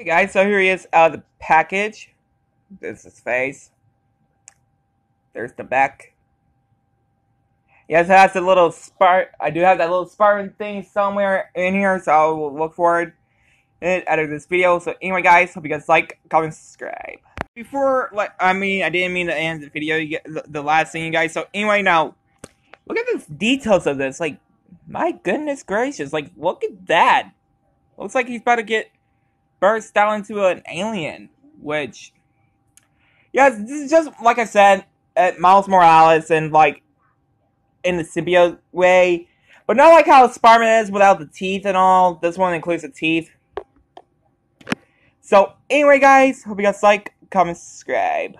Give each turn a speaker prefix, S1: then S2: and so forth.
S1: Hey guys, so here he is out of the package. This is his face. There's the back. Yes, it has a little spark. I do have that little spark thing somewhere in here, so I will look forward it out of this video. So anyway, guys, hope you guys like, comment, subscribe. Before, like, I mean, I didn't mean to end the video. You get the, the last thing, you guys. So anyway, now look at the details of this. Like, my goodness gracious! Like, look at that. Looks like he's about to get burst down into an alien, which, yes, this is just like I said, at Miles Morales and like in the symbiote way, but not like how Spider-Man is without the teeth and all. This one includes the teeth. So anyway, guys, hope you guys like, comment, subscribe.